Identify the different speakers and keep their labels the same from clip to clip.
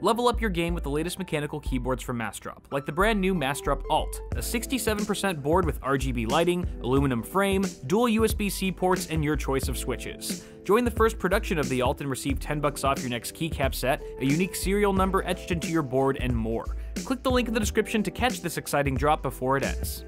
Speaker 1: Level up your game with the latest mechanical keyboards from Massdrop, like the brand new Massdrop Alt, a 67% board with RGB lighting, aluminum frame, dual USB-C ports, and your choice of switches. Join the first production of the Alt and receive 10 bucks off your next keycap set, a unique serial number etched into your board, and more. Click the link in the description to catch this exciting drop before it ends.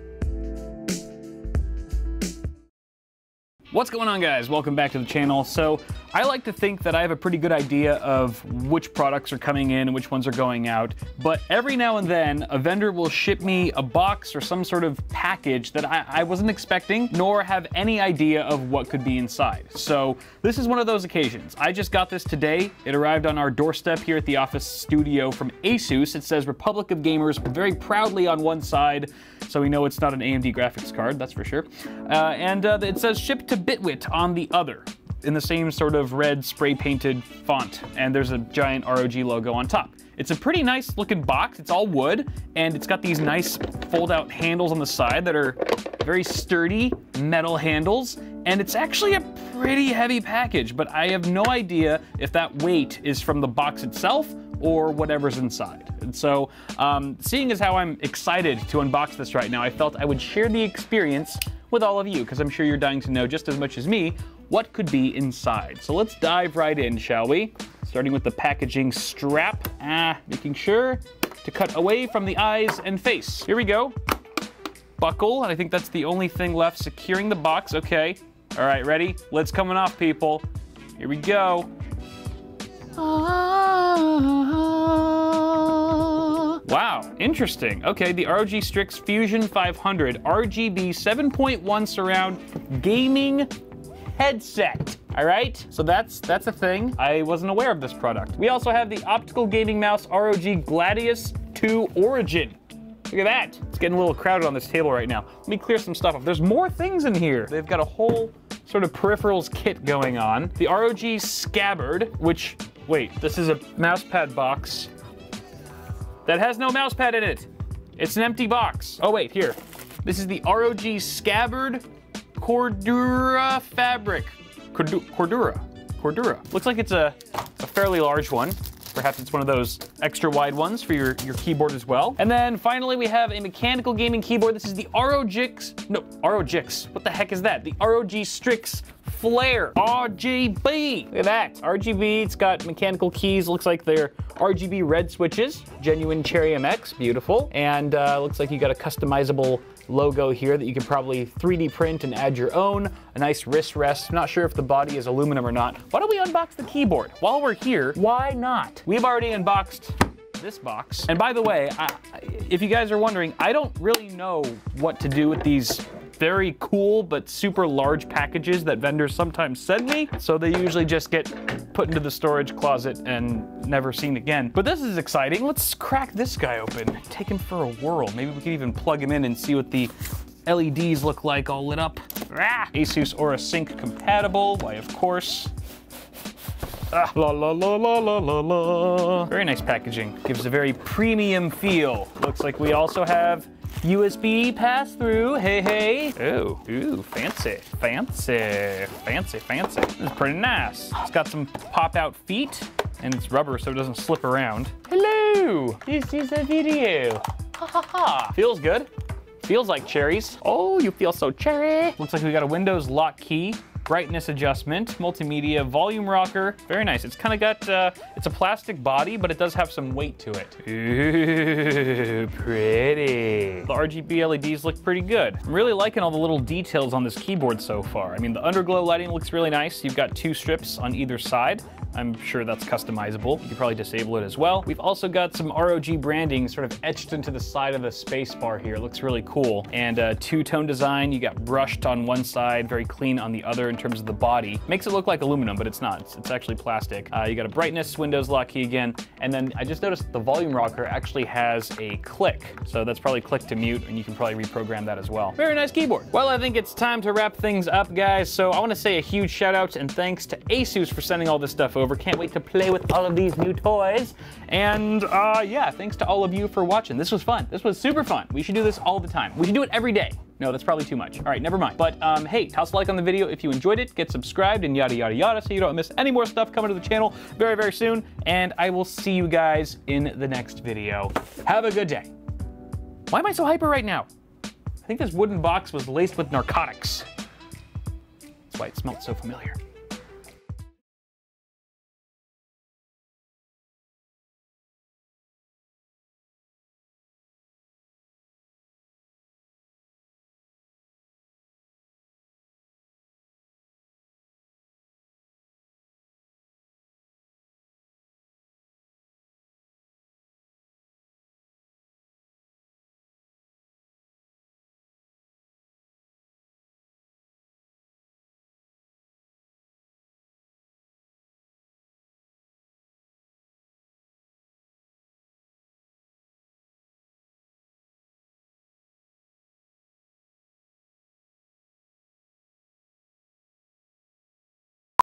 Speaker 1: What's going on guys? Welcome back to the channel. So I like to think that I have a pretty good idea of which products are coming in and which ones are going out, but every now and then a vendor will ship me a box or some sort of package that I, I wasn't expecting, nor have any idea of what could be inside. So this is one of those occasions. I just got this today. It arrived on our doorstep here at the office studio from Asus. It says Republic of Gamers very proudly on one side, so we know it's not an AMD graphics card, that's for sure. Uh, and uh, it says shipped to Bitwit on the other in the same sort of red spray painted font, and there's a giant ROG logo on top. It's a pretty nice looking box. It's all wood, and it's got these nice fold out handles on the side that are very sturdy metal handles, and it's actually a pretty heavy package, but I have no idea if that weight is from the box itself or whatever's inside. And so, um, seeing as how I'm excited to unbox this right now, I felt I would share the experience with all of you, because I'm sure you're dying to know just as much as me what could be inside. So let's dive right in, shall we? Starting with the packaging strap, ah, making sure to cut away from the eyes and face. Here we go. Buckle, and I think that's the only thing left securing the box. Okay, all right, ready? Let's coming off, people. Here we go. Wow, interesting. Okay, the ROG Strix Fusion 500 RGB 7.1 surround gaming headset. All right, so that's that's a thing. I wasn't aware of this product. We also have the optical gaming mouse ROG Gladius 2 Origin. Look at that. It's getting a little crowded on this table right now. Let me clear some stuff up. There's more things in here. They've got a whole sort of peripherals kit going on. The ROG Scabbard, which, wait, this is a mousepad box that has no mousepad in it. It's an empty box. Oh wait, here. This is the ROG Scabbard Cordura fabric. Cordura. Cordura. Looks like it's a, a fairly large one. Perhaps it's one of those extra wide ones for your, your keyboard as well. And then finally we have a mechanical gaming keyboard. This is the ROGix, no, ROGix. What the heck is that? The ROG Strix Flare RGB. Look at that, RGB, it's got mechanical keys. Looks like they're RGB red switches, genuine Cherry MX, beautiful. And uh, looks like you got a customizable logo here that you can probably 3D print and add your own. A nice wrist rest. Not sure if the body is aluminum or not. Why don't we unbox the keyboard? While we're here, why not? We've already unboxed this box. And by the way, I, if you guys are wondering, I don't really know what to do with these very cool but super large packages that vendors sometimes send me. So they usually just get put into the storage closet and never seen again. But this is exciting. Let's crack this guy open. Take him for a whirl. Maybe we can even plug him in and see what the LEDs look like all lit up. Ah, Asus Aura Sync compatible. Why, of course. Ah, la la la la la la la. Very nice packaging. Gives a very premium feel. Looks like we also have USB pass through. Hey, hey. Ooh, ooh, fancy, fancy, fancy, fancy. This is pretty nice. It's got some pop out feet and it's rubber so it doesn't slip around. Hello, this is a video. Ha ha ha. Feels good. Feels like cherries. Oh, you feel so cherry. Looks like we got a Windows lock key brightness adjustment, multimedia, volume rocker. Very nice. It's kind of got, uh, it's a plastic body, but it does have some weight to it. Ooh, pretty. The RGB LEDs look pretty good. I'm really liking all the little details on this keyboard so far. I mean, the underglow lighting looks really nice. You've got two strips on either side. I'm sure that's customizable. You can probably disable it as well. We've also got some ROG branding sort of etched into the side of the space bar here. It looks really cool. And uh, two-tone design. You got brushed on one side, very clean on the other in terms of the body. Makes it look like aluminum, but it's not. It's, it's actually plastic. Uh, you got a brightness, Windows lock key again. And then I just noticed the volume rocker actually has a click. So that's probably click to mute, and you can probably reprogram that as well. Very nice keyboard. Well, I think it's time to wrap things up, guys. So I want to say a huge shout out and thanks to Asus for sending all this stuff over. Can't wait to play with all of these new toys. And uh, yeah, thanks to all of you for watching. This was fun. This was super fun. We should do this all the time. We should do it every day No, that's probably too much. All right, never mind. But um, hey, toss a like on the video if you enjoyed it. Get subscribed and yada, yada, yada so you don't miss any more stuff coming to the channel very, very soon. And I will see you guys in the next video. Have a good day. Why am I so hyper right now? I think this wooden box was laced with narcotics. That's why it smelled so familiar.